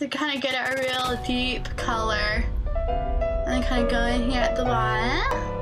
to kind of get a real deep color. And then kind of go in here at the bottom.